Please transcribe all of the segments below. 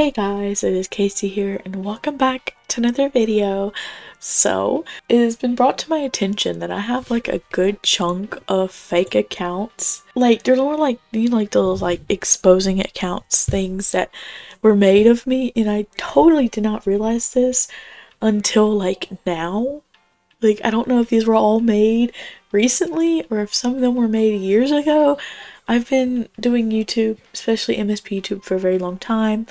Hey guys, it is Kacy here and welcome back to another video. So, it has been brought to my attention that I have like a good chunk of fake accounts. Like, they're more like, you know, like those like exposing accounts things that were made of me and I totally did not realize this until like now. Like, I don't know if these were all made recently or if some of them were made years ago. I've been doing YouTube, especially MSP YouTube, for a very long time.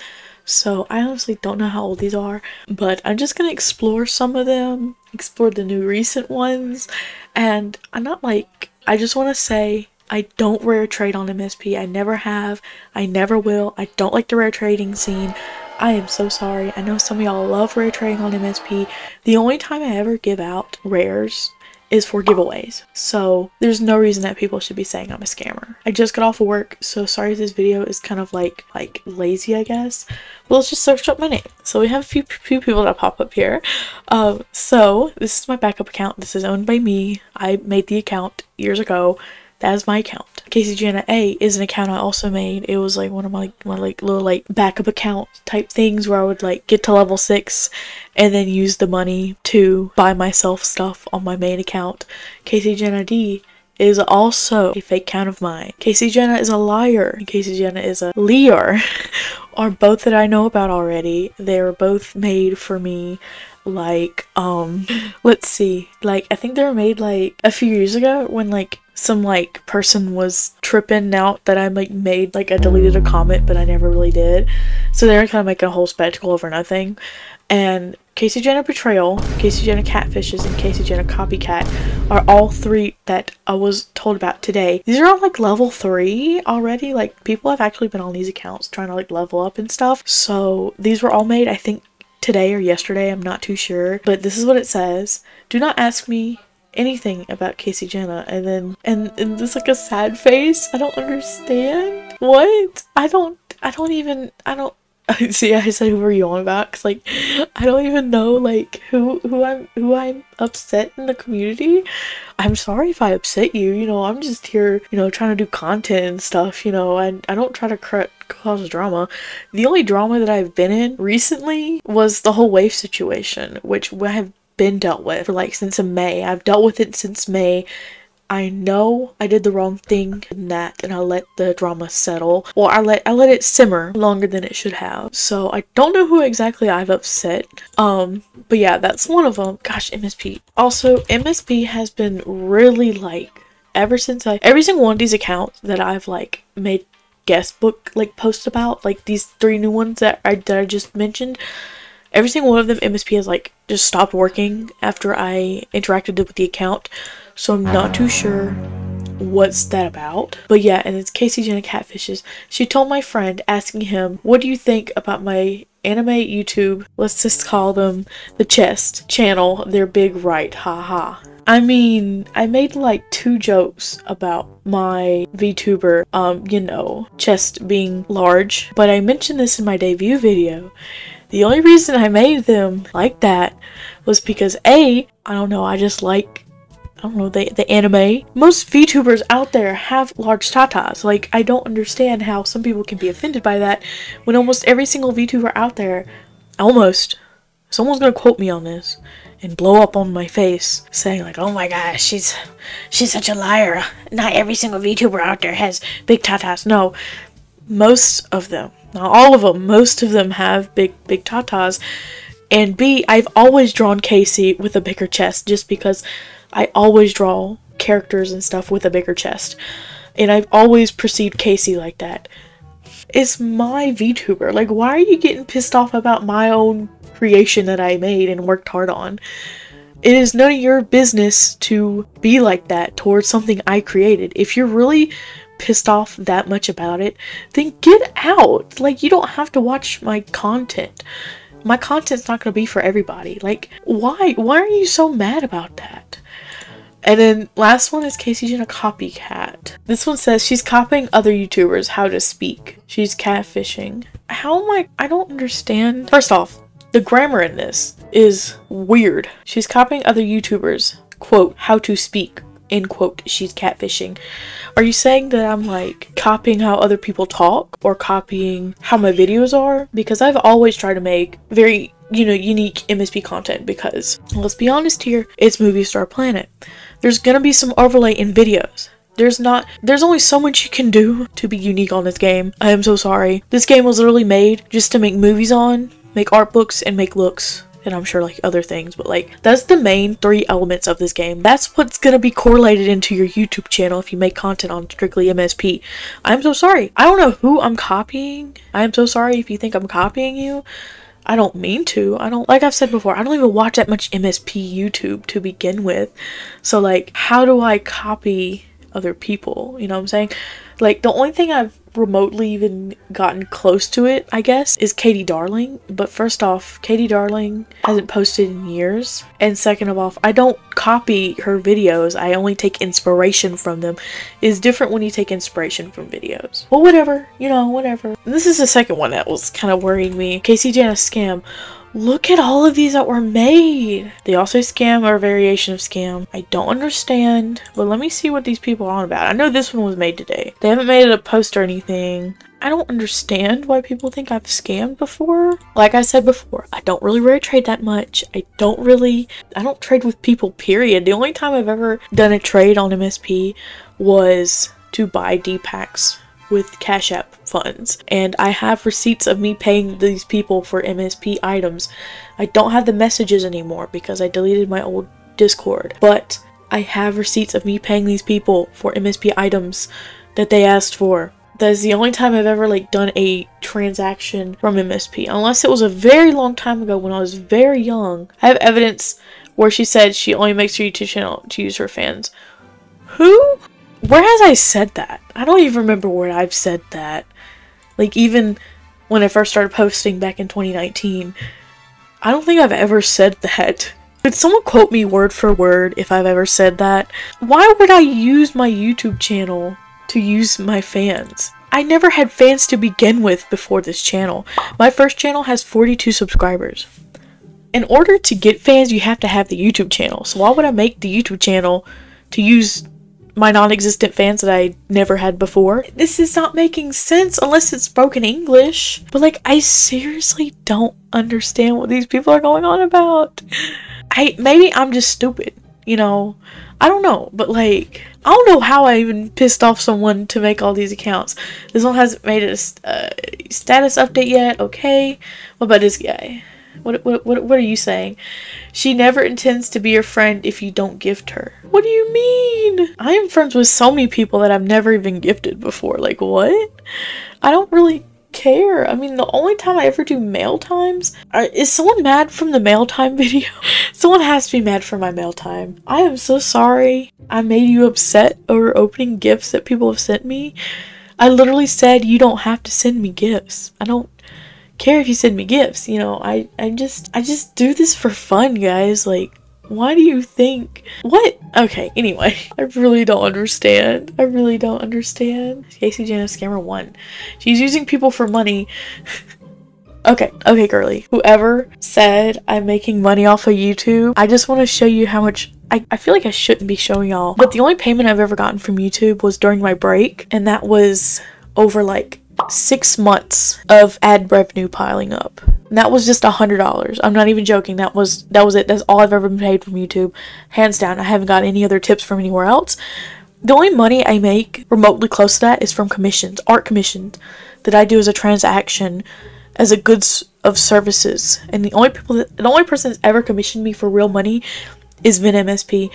So I honestly don't know how old these are, but I'm just gonna explore some of them, explore the new recent ones, and I'm not like, I just want to say I don't rare trade on MSP. I never have. I never will. I don't like the rare trading scene. I am so sorry. I know some of y'all love rare trading on MSP. The only time I ever give out rares is for giveaways. So there's no reason that people should be saying I'm a scammer. I just got off of work, so sorry if this video is kind of like like lazy, I guess. Well, let's just search up my name. So we have a few few people that pop up here. Um, so this is my backup account. This is owned by me. I made the account years ago. That is my account. Kacy Janna A is an account I also made. It was like one of my my like little like backup account type things where I would like get to level six and then use the money to buy myself stuff on my main account. Kacy Janna D is also a fake account of mine. Kacy Janna is a liar. Kacy Janna is a liar are both that I know about already. They're both made for me like um let's see like i think they were made like a few years ago when like some like person was tripping out that i like made like i deleted a comment but i never really did. So they were kind of making a whole spectacle over nothing. And Kacy Janna betrayal Kacy Janna catfishes and Kacy Janna copycat are all three that i was told about today. These are all like level three already. Like people have actually been on these accounts trying to like level up and stuff. So these were all made i think today or yesterday, I'm not too sure. But this is what it says. Do not ask me anything about Kacy Janna and then and, and this like a sad face. I don't understand. What? I don't I don't even I don't see I said who are you on about because like I don't even know like who who I'm who I'm upset in the community. I'm sorry if I upset you, you know, I'm just here, you know, trying to do content and stuff, you know, and I don't try to cr- cause drama. The only drama that I've been in recently was the whole wave situation, which I have been dealt with for like since May. I've dealt with it since May. I know I did the wrong thing in that and I let the drama settle. Or I let I let it simmer longer than it should have. So I don't know who exactly I've upset. Um but yeah, that's one of them. Gosh, MSP. Also, MSP has been really like ever since I every single one of these accounts that I've like made guest book like posts about, like these three new ones that I that I just mentioned, every single one of them MSP has like just stopped working after I interacted with the account. So I'm not too sure what's that about. But yeah, and it's Kacy Janna Catfishes. She told my friend asking him, What do you think about my anime YouTube? Let's just call them the chest channel. They're big right, haha. I mean, I made like two jokes about my VTuber, um, you know, chest being large, but I mentioned this in my debut video. The only reason I made them like that was because A, I don't know, I just like I don't know, the, the anime. Most VTubers out there have large tatas. Like, I don't understand how some people can be offended by that when almost every single VTuber out there, almost, someone's gonna quote me on this and blow up on my face saying like, oh my gosh, she's, she's such a liar. Not every single VTuber out there has big tatas. No, most of them, not all of them, most of them have big, big tatas. And B, I've always drawn Kacy with a bigger chest just because I always draw characters and stuff with a bigger chest. And I've always perceived Kacy like that. It's my VTuber. Like, why are you getting pissed off about my own creation that I made and worked hard on? It is none of your business to be like that towards something I created. If you're really pissed off that much about it, then get out. Like, you don't have to watch my content. My content's not going to be for everybody. Like, why? Why are you so mad about that? And then last one is Kacy Janna copycat. This one says she's copying other YouTubers how to speak. She's catfishing. How am I? I don't understand. First off, the grammar in this is weird. She's copying other YouTubers, quote, how to speak, end quote, she's catfishing. Are you saying that I'm like copying how other people talk or copying how my videos are? Because I've always tried to make very you know, unique MSP content because let's be honest here, it's Movie Star Planet. There's gonna be some overlay in videos. There's not there's only so much you can do to be unique on this game. I am so sorry. This game was literally made just to make movies on, make art books, and make looks and I'm sure like other things, but like that's the main three elements of this game. That's what's gonna be correlated into your YouTube channel if you make content on strictly MSP. I'm so sorry. I don't know who I'm copying. I am so sorry if you think I'm copying you. I don't mean to. I don't, like I've said before, I don't even watch that much MSP YouTube to begin with. So, like, how do I copy other people? You know what I'm saying? Like, the only thing I've remotely even gotten close to it, I guess, is Katie Darling. But first off, Katie Darling hasn't posted in years. And second of all, I don't copy her videos. I only take inspiration from them. It's different when you take inspiration from videos. Well, whatever. You know, whatever. And this is the second one that was kind of worrying me. Kacy Janna's scam. Look at all of these that were made. They also scam or variation of scam. I don't understand, but let me see what these people are on about. I know this one was made today. They haven't made a post or anything. I don't understand why people think I've scammed before. Like I said before, I don't really really trade that much. I don't really, I don't trade with people, period. The only time I've ever done a trade on MSP was to buy D-packs with Cash App funds, and I have receipts of me paying these people for MSP items. I don't have the messages anymore because I deleted my old Discord, but I have receipts of me paying these people for MSP items that they asked for. That is the only time I've ever like done a transaction from MSP, unless it was a very long time ago when I was very young. I have evidence where she said she only makes her YouTube channel to use her fans. Who? Where has I said that? I don't even remember where I've said that. Like, even when I first started posting back in 2019, I don't think I've ever said that. Could someone quote me word for word if I've ever said that? Why would I use my YouTube channel to use my fans? I never had fans to begin with before this channel. My first channel has 42 subscribers. In order to get fans, you have to have the YouTube channel. So why would I make the YouTube channel to use my non-existent fans that I never had before. This is not making sense unless it's spoken English. But like I seriously don't understand what these people are going on about. I maybe I'm just stupid, you know. I don't know, but like I don't know how I even pissed off someone to make all these accounts. This one hasn't made a uh, status update yet. Okay, what about this guy? What, what, what, are you saying? She never intends to be your friend if you don't gift her. What do you mean? I am friends with so many people that I've never even gifted before. Like, what? I don't really care. I mean, the only time I ever do mail times is someone mad from the mail time video? someone has to be mad for my mail time. I am so sorry. I made you upset over opening gifts that people have sent me. I literally said you don't have to send me gifts. I don't care if you send me gifts. You know, I I just I just do this for fun, guys. Like why do you think what okay anyway i really don't understand i really don't understand Kacy Janna's scammer one she's using people for money okay okay girly whoever said i'm making money off of youtube i just want to show you how much I, I feel like I shouldn't be showing y'all, but the only payment I've ever gotten from YouTube was during my break, and that was over like six months of ad revenue piling up. And that was just a hundred dollars. I'm not even joking. That was that was it. That's all I've ever been paid from YouTube, hands down. I haven't got any other tips from anywhere else. The only money I make remotely close to that is from commissions, art commissions, that I do as a transaction, as a goods of services. And the only people, that, the only person that's ever commissioned me for real money is Vin MSP.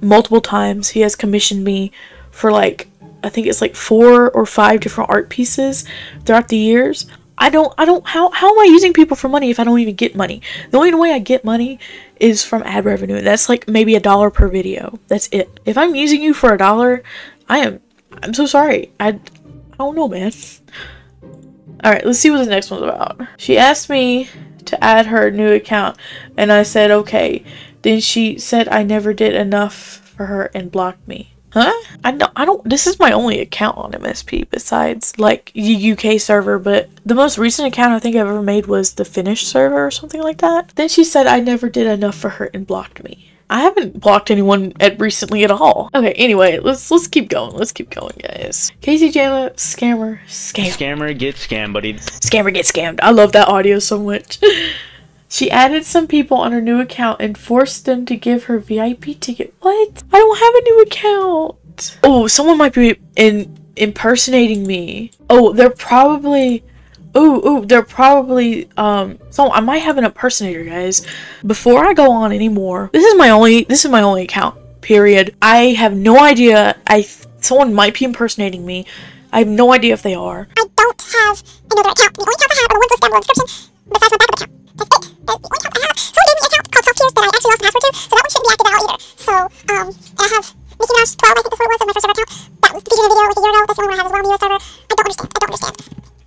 Multiple times he has commissioned me for like I think it's like four or five different art pieces throughout the years. I don't I don't how how am I using people for money if I don't even get money? The only way I get money is from ad revenue. That's like maybe a dollar per video. That's it. If I'm using you for a dollar, I am I'm so sorry. I I don't know, man. Alright, let's see what the next one's about. She asked me to add her new account and I said okay. Then she said I never did enough for her and blocked me. Huh? I don't, I don't, this is my only account on MSP besides like the UK server, but the most recent account I think I've ever made was the Finnish server or something like that. Then she said I never did enough for her and blocked me. I haven't blocked anyone at recently at all. Okay, anyway, let's let's keep going. Let's keep going, guys. Kacy Janna, scammer, scam. Scammer get scammed, buddy. Scammer get scammed. I love that audio so much. She added some people on her new account and forced them to give her VIP ticket. What? I don't have a new account. Oh, someone might be in impersonating me. Oh, they're probably Ooh, ooh, they're probably um so I might have an impersonator, guys. Before I go on anymore, this is my only this is my only account. Period. I have no idea. I someone might be impersonating me. I have no idea if they are. I don't have another account. The only account I have are the ones listed down below description, besides my I have. Called Tears that I actually lost password to, so that one shouldn't be active at all either. So, um, I have Mickey Mouse 12, I think that's what it was, my first ever account. That was video like a year ago. That's the only one I have as well on the US server. I don't understand. I don't understand.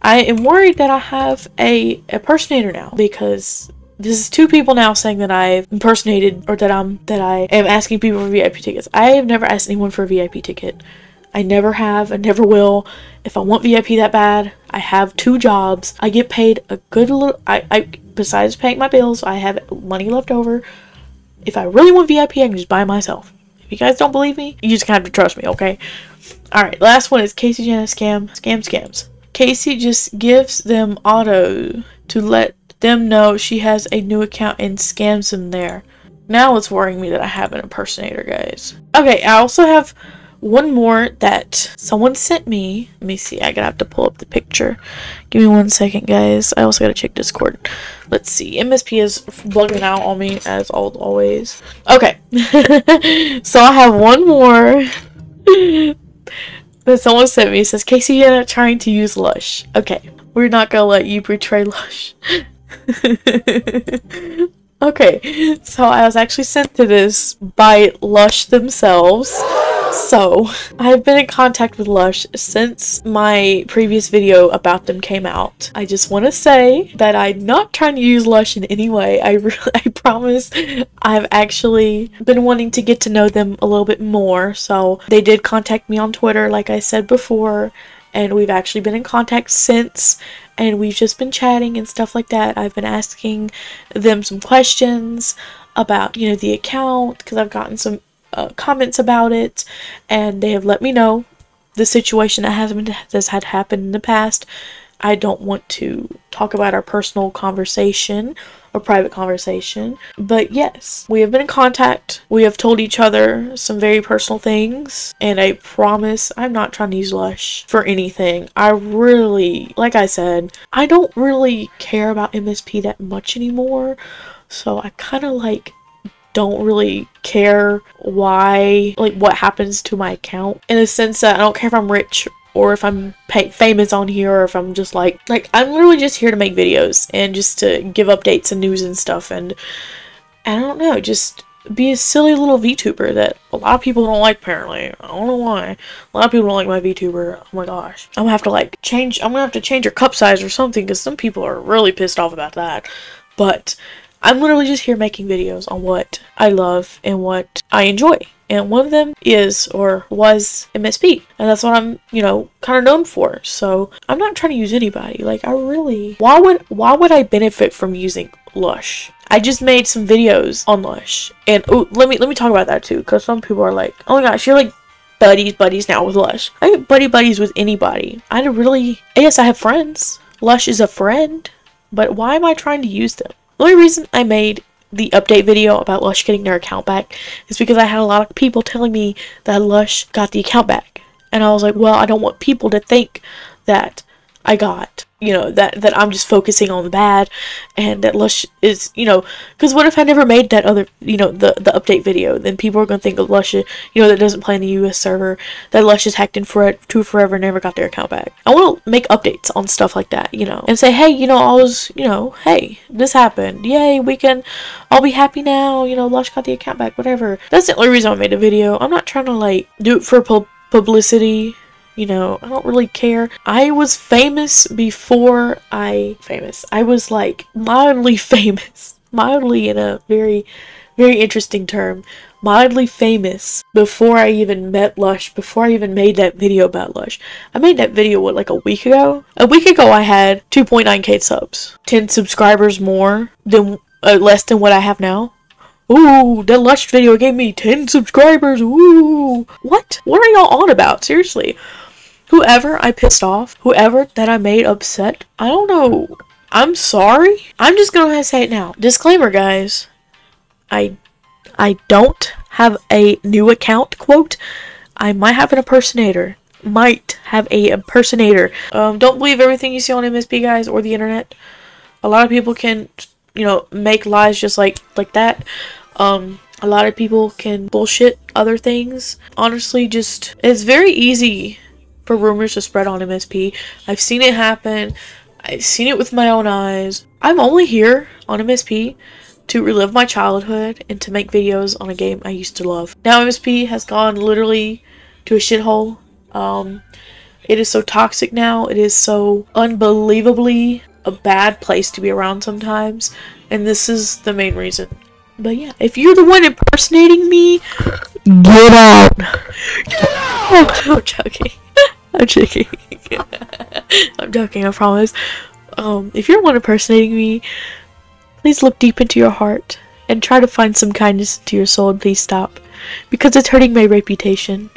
I am worried that I have a impersonator now because this is two people now saying that I've impersonated or that I'm that I am asking people for VIP tickets. I have never asked anyone for a VIP ticket. I never have, I never will. If I want VIP that bad, I have two jobs. I get paid a good little I, I besides paying my bills, I have money left over. If I really want VIP, I can just buy myself. If you guys don't believe me, you just have to trust me, okay? Alright, last one is Kacy Janna scam. Scam scams. Kacy just gives them auto to let them know she has a new account and scams them there. Now it's worrying me that I have an impersonator, guys. Okay, I also have one more that someone sent me. Let me see, I gotta have to pull up the picture. Give me one second, guys. I also gotta check Discord. Let's see. MSP is bugging out on me as always. Okay. so I have one more that someone sent me. It says, Kacy, you're trying to use Lush. Okay. We're not gonna let you betray Lush. okay. So I was actually sent to this by Lush themselves. So, I've been in contact with Lush since my previous video about them came out. I just want to say that I'm not trying to use Lush in any way. I really, I promise I've actually been wanting to get to know them a little bit more. So, they did contact me on Twitter, like I said before, and we've actually been in contact since and we've just been chatting and stuff like that. I've been asking them some questions about, you know, the account because I've gotten some uh, comments about it, and they have let me know the situation that has been has had happened in the past. I don't want to talk about our personal conversation or private conversation, but yes, we have been in contact. We have told each other some very personal things, and I promise I'm not trying to use Lush for anything. I really, like I said, I don't really care about MSP that much anymore, so I kind of like don't really care why, like, what happens to my account in a sense that I don't care if I'm rich or if I'm famous on here or if I'm just like, like, I'm literally just here to make videos and just to give updates and news and stuff and I don't know, just be a silly little VTuber that a lot of people don't like apparently. I don't know why. A lot of people don't like my VTuber. Oh my gosh. I'm gonna have to like change, I'm gonna have to change your cup size or something because some people are really pissed off about that. But I'm literally just here making videos on what I love and what I enjoy. And one of them is or was MSP. And that's what I'm, you know, kind of known for. So I'm not trying to use anybody. Like I really why would why would I benefit from using Lush? I just made some videos on Lush. And oh let me let me talk about that too, because some people are like, oh my gosh, you're like buddies buddies now with Lush. I get buddy buddies with anybody. I don't really yes, I have friends. Lush is a friend. But why am I trying to use them? The only reason I made the update video about Lush getting their account back is because I had a lot of people telling me that Lush got the account back. And I was like, well, I don't want people to think that I got you know that that I'm just focusing on the bad and that Lush is you know because what if I never made that other you know the the update video? Then people are gonna think of Lush you know that doesn't play in the US server that Lush is hacked in for to forever never got their account back. I want to make updates on stuff like that you know and say hey you know I was you know hey this happened. Yay we can I'll be happy now. You know Lush got the account back whatever. That's the only reason I made a video. I'm not trying to like do it for pu publicity you know, I don't really care. I was famous before I famous. I was like mildly famous. Mildly in a very very interesting term. Mildly famous before I even met Lush, before I even made that video about Lush. I made that video, what, like a week ago? A week ago I had 2.9k subs. 10 subscribers more than, uh, less than what I have now. Ooh, that Lush video gave me 10 subscribers. Ooh. What? What are y'all on about? Seriously. Whoever I pissed off, whoever that I made upset, I don't know. I'm sorry. I'm just gonna say it now. Disclaimer, guys. I I don't have a new account quote. I might have an impersonator. Might have a impersonator. Um, don't believe everything you see on MSP, guys, or the internet. A lot of people can, you know, make lies just like like that. Um, a lot of people can bullshit other things. Honestly, just it's very easy for rumors to spread on MSP. I've seen it happen. I've seen it with my own eyes. I'm only here on MSP to relive my childhood and to make videos on a game I used to love. Now MSP has gone literally to a shithole. Um, it is so toxic now. It is so unbelievably a bad place to be around sometimes. And this is the main reason. But yeah, if you're the one impersonating me, get out! Get out! I'm joking. I'm joking. I'm joking, I promise. Um, if you're one impersonating me, please look deep into your heart and try to find some kindness into your soul and please stop. Because it's hurting my reputation.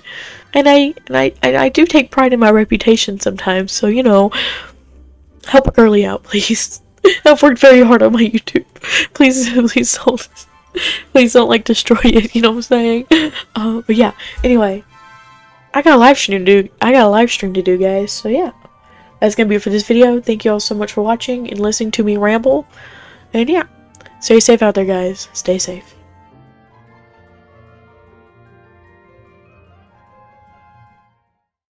And I and I and I do take pride in my reputation sometimes, so you know help a girly out, please. I've worked very hard on my YouTube. Please please don't please don't like destroy it, you know what I'm saying? Uh, but yeah, anyway. I got a live stream to do. I got a live stream to do, guys. So yeah, that's gonna be it for this video. Thank you all so much for watching and listening to me ramble. And yeah, stay safe out there, guys. Stay safe.